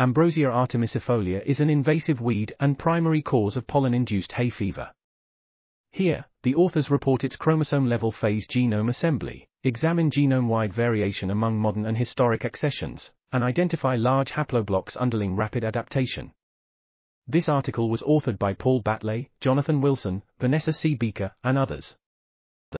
Ambrosia artemisiifolia is an invasive weed and primary cause of pollen-induced hay fever. Here, the authors report its chromosome-level phase genome assembly, examine genome-wide variation among modern and historic accessions, and identify large haploblocks underling rapid adaptation. This article was authored by Paul Battlay, Jonathan Wilson, Vanessa C. Bieker, and others.